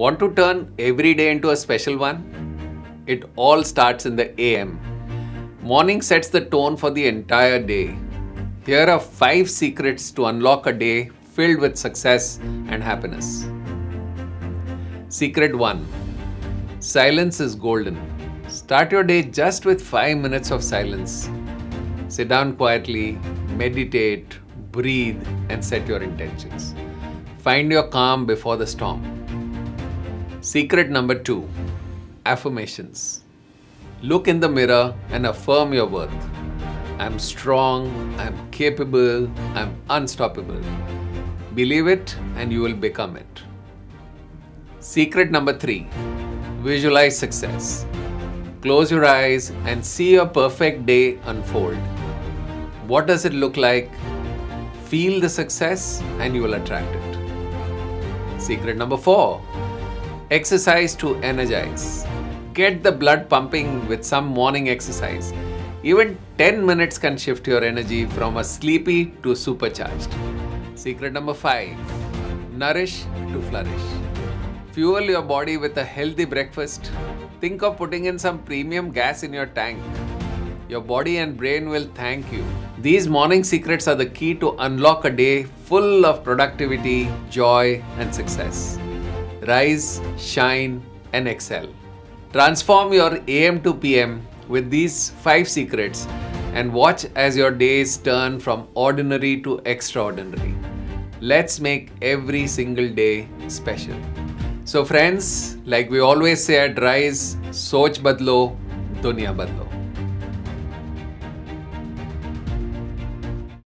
Want to turn every day into a special one? It all starts in the AM. Morning sets the tone for the entire day. Here are 5 secrets to unlock a day filled with success and happiness. Secret 1 Silence is golden. Start your day just with 5 minutes of silence. Sit down quietly, meditate, breathe, and set your intentions. Find your calm before the storm. Secret number 2 Affirmations. Look in the mirror and affirm your worth. I'm strong, I'm capable, I'm unstoppable. Believe it and you will become it. Secret number 3 Visualize success. Close your eyes and see your perfect day unfold. What does it look like? Feel the success and you will attract it. Secret number 4 Exercise to energize. Get the blood pumping with some morning exercise. Even 10 minutes can shift your energy from a sleepy to supercharged. Secret number 5 Nourish to flourish. Fuel your body with a healthy breakfast. Think of putting in some premium gas in your tank. Your body and brain will thank you. These morning secrets are the key to unlock a day full of productivity, joy, and success. Rise, shine, and excel. Transform your AM to PM with these 5 secrets and watch as your days turn from ordinary to extraordinary. Let's make every single day special. So, friends, like we always say at Rise, Soch Badlo, Duniya Badlo.